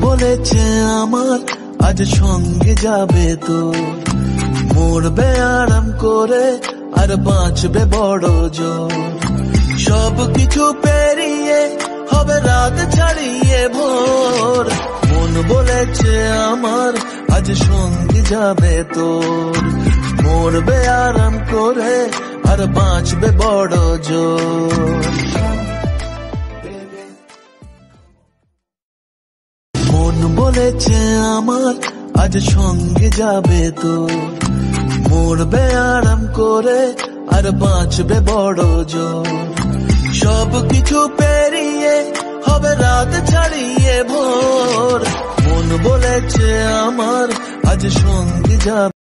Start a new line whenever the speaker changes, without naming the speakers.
বলেছে আমার, আজ সঙ্গে যাবে তো। মরবে আরাম করে আর বাঁচবে বড় জোর। সব কিছু পেরিয়ে হবে রাত ছাড়িয়ে ভোর। মন বলেছে আমার, আজ সঙ্গে যাবে তোর মরবে আরাম করে আর বাঁচবে বড় জোর। মন বলেছে আমার, আজ সঙ্গে যাবে তো। মরবে আরাম করে আর বাঁচবে বড় জোর। সব কিছু পেরিয়ে হবে রাত ছাড়িয়ে ভোর। মন বলেছে আমার, আজ সঙ্গে যাবে